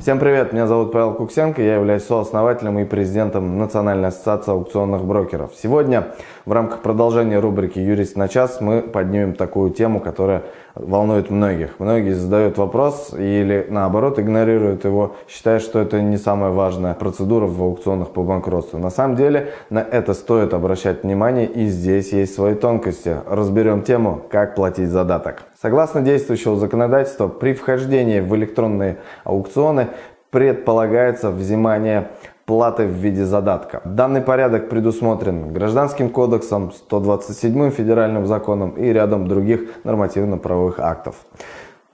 Всем привет, меня зовут Павел Куксенко, я являюсь сооснователем и президентом Национальной ассоциации аукционных брокеров. Сегодня в рамках продолжения рубрики «Юрист на час» мы поднимем такую тему, которая волнует многих. Многие задают вопрос или наоборот игнорируют его, считая, что это не самая важная процедура в аукционах по банкротству. На самом деле на это стоит обращать внимание и здесь есть свои тонкости. Разберем тему «Как платить задаток». Согласно действующего законодательства, при вхождении в электронные аукционы предполагается взимание платы в виде задатка. Данный порядок предусмотрен Гражданским кодексом, 127 федеральным законом и рядом других нормативно-правовых актов.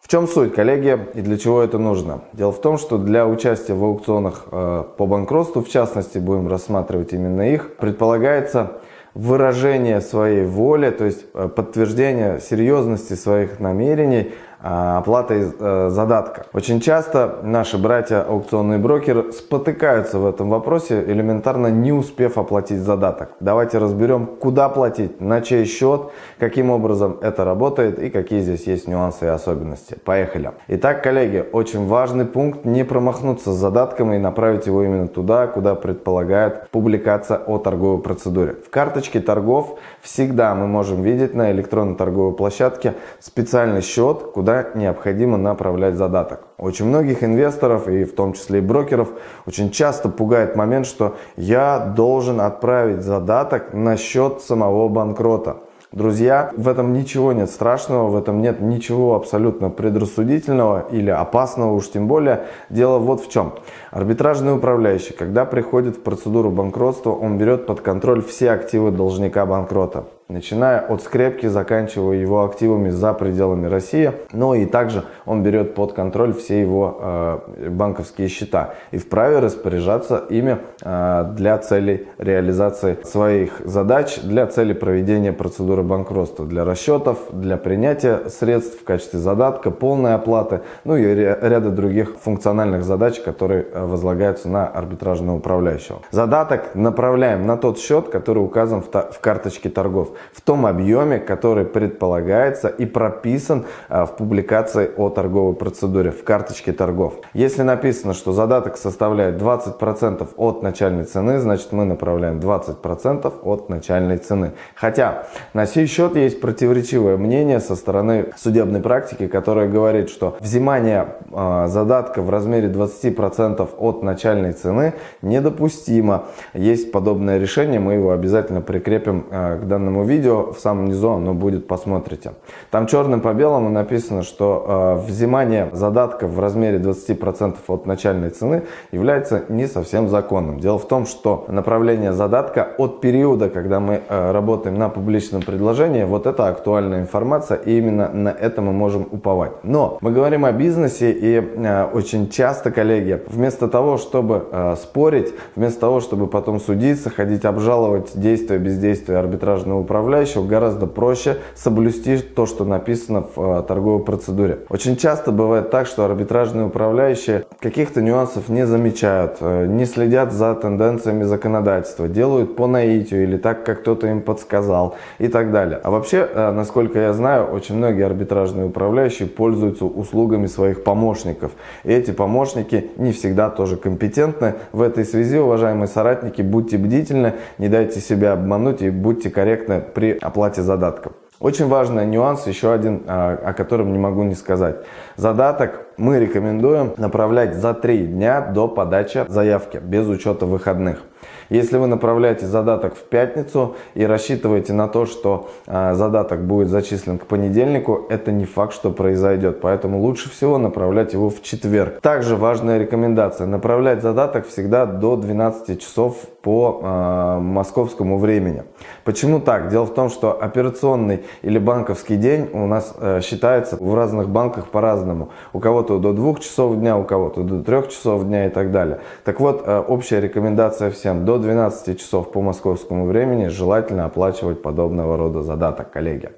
В чем суть, коллеги, и для чего это нужно? Дело в том, что для участия в аукционах э, по банкротству, в частности, будем рассматривать именно их, предполагается выражение своей воли, то есть э, подтверждение серьезности своих намерений оплатой э, задатка. Очень часто наши братья-аукционные брокеры спотыкаются в этом вопросе, элементарно не успев оплатить задаток. Давайте разберем, куда платить, на чей счет, каким образом это работает и какие здесь есть нюансы и особенности. Поехали. Итак, коллеги, очень важный пункт не промахнуться с задатком и направить его именно туда, куда предполагает публикация о торговой процедуре. В карточке торгов всегда мы можем видеть на электронной торговой площадке специальный счет, куда необходимо направлять задаток. Очень многих инвесторов и в том числе и брокеров очень часто пугает момент, что я должен отправить задаток на счет самого банкрота. Друзья, в этом ничего нет страшного, в этом нет ничего абсолютно предрассудительного или опасного, уж тем более. Дело вот в чем. Арбитражный управляющий, когда приходит в процедуру банкротства, он берет под контроль все активы должника банкрота начиная от скрепки, заканчивая его активами за пределами России. Но и также он берет под контроль все его э, банковские счета и вправе распоряжаться ими э, для целей реализации своих задач, для цели проведения процедуры банкротства, для расчетов, для принятия средств в качестве задатка, полной оплаты, ну и ряда других функциональных задач, которые э, возлагаются на арбитражного управляющего. Задаток направляем на тот счет, который указан в, в карточке торгов в том объеме, который предполагается и прописан а, в публикации о торговой процедуре в карточке торгов. Если написано, что задаток составляет 20% от начальной цены, значит мы направляем 20% от начальной цены. Хотя на сей счет есть противоречивое мнение со стороны судебной практики, которая говорит, что взимание э, задатка в размере 20% от начальной цены недопустимо. Есть подобное решение, мы его обязательно прикрепим э, к данному видео в самом низу оно будет, посмотрите. Там черным по белому написано, что э, взимание задатков в размере 20% от начальной цены является не совсем законным. Дело в том, что направление задатка от периода, когда мы э, работаем на публичном предложении, вот это актуальная информация, и именно на это мы можем уповать. Но мы говорим о бизнесе, и э, очень часто, коллеги, вместо того, чтобы э, спорить, вместо того, чтобы потом судиться, ходить обжаловать действия, бездействия арбитражного управления, управляющего гораздо проще соблюсти то, что написано в э, торговой процедуре. Очень часто бывает так, что арбитражные управляющие каких-то нюансов не замечают, э, не следят за тенденциями законодательства, делают по наитию или так, как кто-то им подсказал и так далее. А вообще, э, насколько я знаю, очень многие арбитражные управляющие пользуются услугами своих помощников. И эти помощники не всегда тоже компетентны. В этой связи, уважаемые соратники, будьте бдительны, не дайте себя обмануть и будьте корректны при оплате задатков. Очень важный нюанс, еще один, а, о котором не могу не сказать. Задаток мы рекомендуем направлять за 3 дня до подачи заявки, без учета выходных. Если вы направляете задаток в пятницу и рассчитываете на то, что э, задаток будет зачислен к понедельнику, это не факт, что произойдет. Поэтому лучше всего направлять его в четверг. Также важная рекомендация. Направлять задаток всегда до 12 часов по э, московскому времени. Почему так? Дело в том, что операционный или банковский день у нас э, считается в разных банках по-разному. У кого-то до 2 часов дня, у кого-то до 3 часов дня и так далее. Так вот, э, общая рекомендация всем. До 12 часов по московскому времени желательно оплачивать подобного рода задаток, коллеги.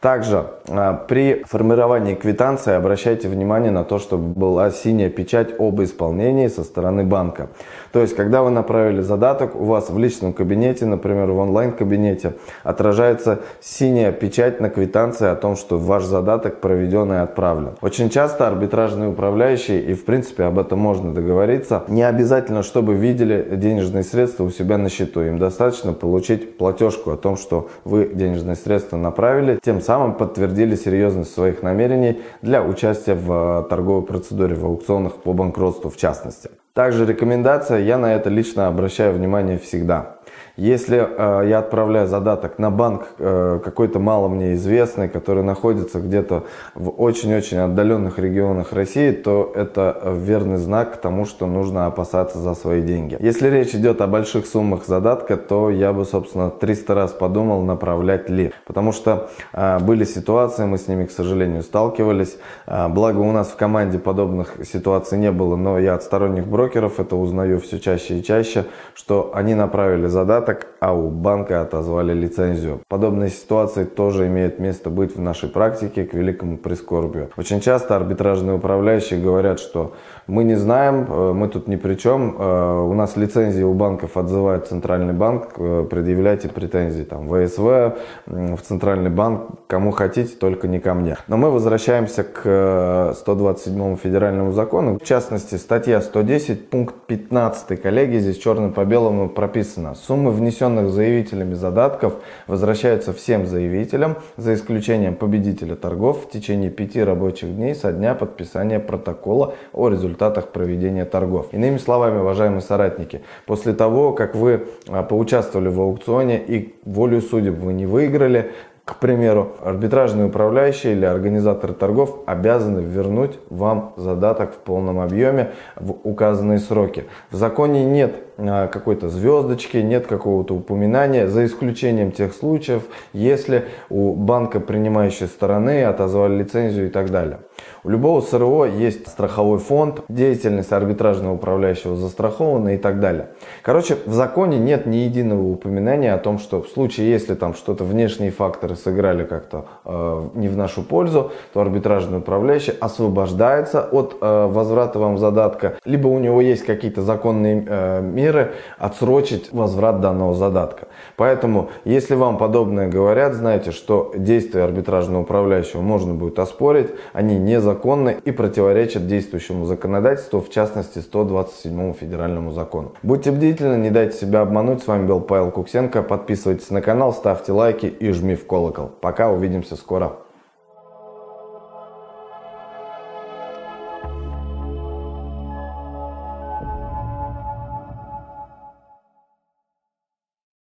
Также а, при формировании квитанции обращайте внимание на то, чтобы была синяя печать об исполнении со стороны банка. То есть, когда вы направили задаток, у вас в личном кабинете, например, в онлайн-кабинете, отражается синяя печать на квитанции о том, что ваш задаток проведен и отправлен. Очень часто арбитражные управляющие, и в принципе об этом можно договориться, не обязательно, чтобы видели денежные средства у себя на счету. Им достаточно получить платежку о том, что вы денежные средства направили, тем самым подтвердили серьезность своих намерений для участия в э, торговой процедуре, в аукционах по банкротству в частности. Также рекомендация, я на это лично обращаю внимание всегда. Если э, я отправляю задаток на банк э, какой-то мало мне известный, который находится где-то в очень-очень отдаленных регионах России, то это верный знак к тому, что нужно опасаться за свои деньги. Если речь идет о больших суммах задатка, то я бы, собственно, 300 раз подумал, направлять ли. Потому что э, были ситуации, мы с ними, к сожалению, сталкивались. Э, благо у нас в команде подобных ситуаций не было, но я от сторонних брокеров это узнаю все чаще и чаще, что они направили задаток задаток, а у банка отозвали лицензию. Подобные ситуации тоже имеют место быть в нашей практике к великому прискорбию. Очень часто арбитражные управляющие говорят, что мы не знаем, э, мы тут ни при чем, э, у нас лицензии у банков отзывает Центральный банк, э, предъявляйте претензии там, ВСВ, в Центральный банк, кому хотите, только не ко мне. Но мы возвращаемся к 127 федеральному закону, в частности статья 110, пункт 15, коллеги, здесь черным по белому прописано. Суммы внесенных заявителями задатков возвращаются всем заявителям, за исключением победителя торгов в течение пяти рабочих дней со дня подписания протокола о результатах проведения торгов. Иными словами, уважаемые соратники, после того, как вы а, поучаствовали в аукционе и волю судеб вы не выиграли, к примеру, арбитражные управляющие или организаторы торгов обязаны вернуть вам задаток в полном объеме в указанные сроки. В законе нет какой-то звездочки, нет какого-то упоминания, за исключением тех случаев, если у банка принимающей стороны отозвали лицензию и так далее. У любого СРО есть страховой фонд, деятельность арбитражного управляющего застрахована и так далее. Короче, в законе нет ни единого упоминания о том, что в случае, если там что-то внешние факторы сыграли как-то э, не в нашу пользу, то арбитражный управляющий освобождается от э, возврата вам задатка, либо у него есть какие-то законные э, меры, меры отсрочить возврат данного задатка. Поэтому, если вам подобное говорят, знайте, что действия арбитражного управляющего можно будет оспорить, они незаконны и противоречат действующему законодательству, в частности 127 федеральному закону. Будьте бдительны, не дайте себя обмануть. С вами был Павел Куксенко. Подписывайтесь на канал, ставьте лайки и жми в колокол. Пока, увидимся скоро.